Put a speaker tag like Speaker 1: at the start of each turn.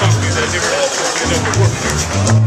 Speaker 1: Московской, зайди в Московскую,